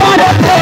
want to play.